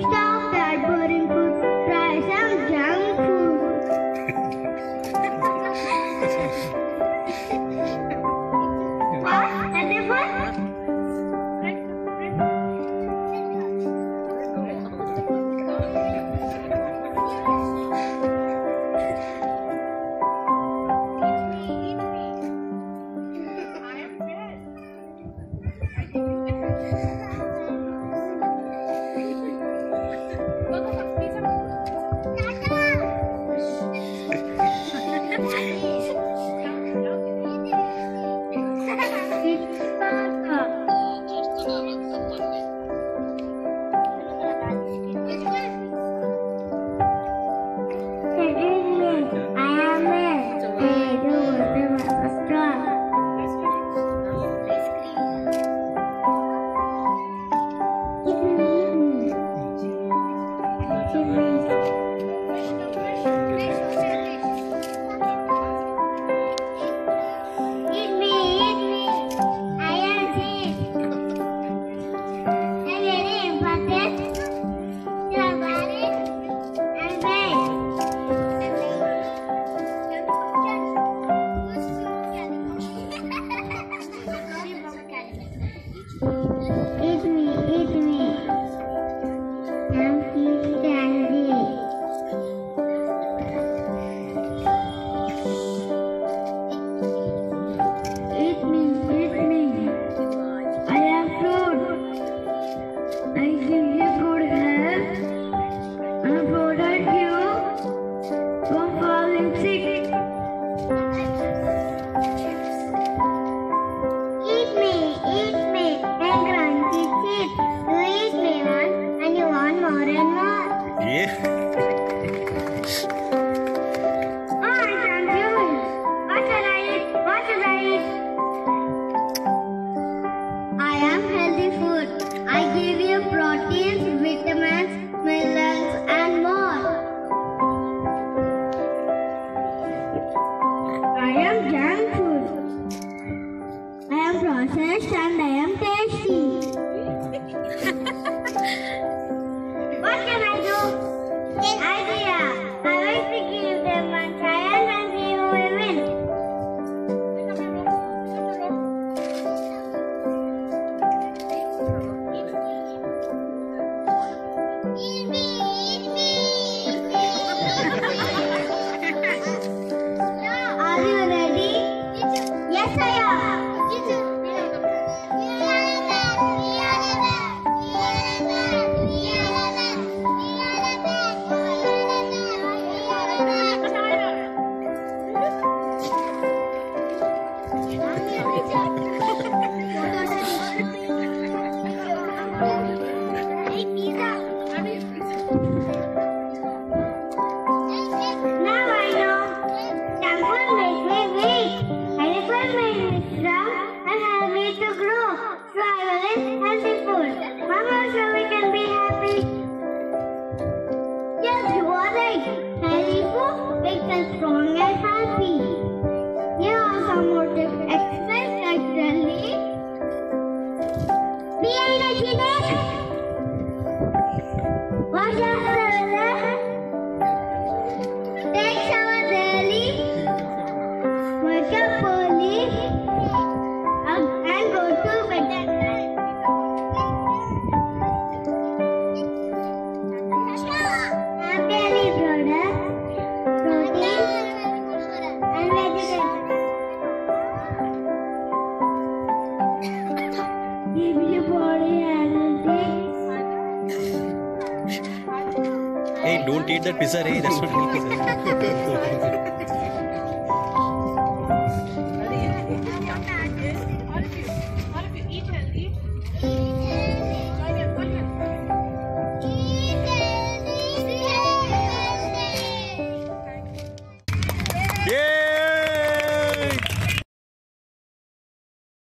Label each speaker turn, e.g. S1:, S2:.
S1: stop that burning. 三百。Regiment
S2: Hey, don't eat that pizza, hey. That's not real pizza.